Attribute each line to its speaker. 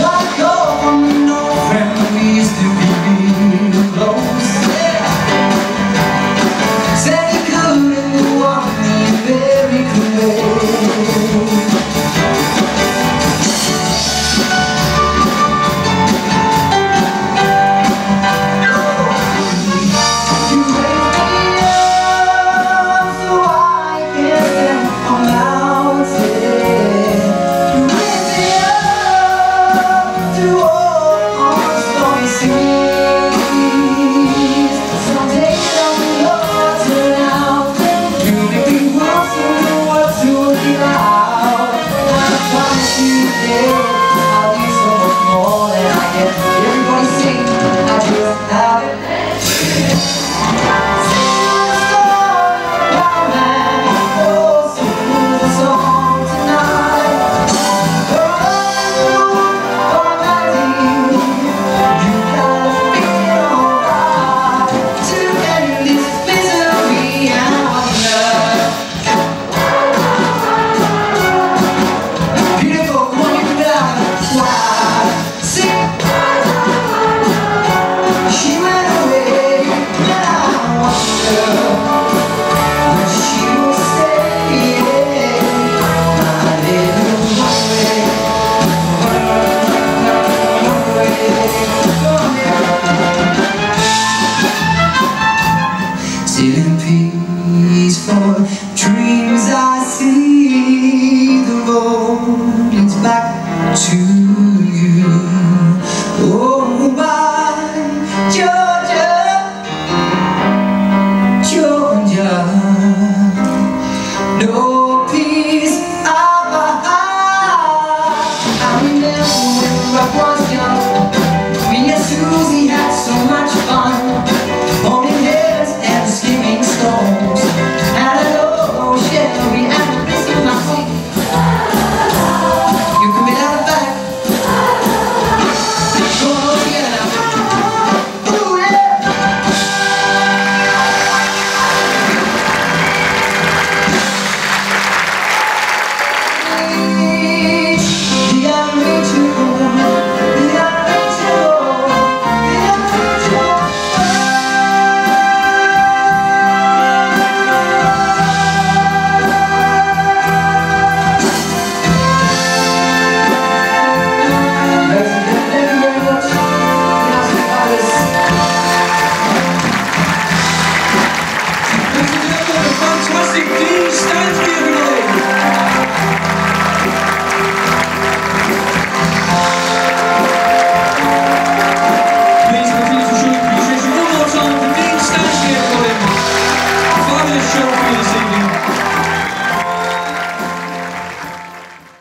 Speaker 1: Let's go! back to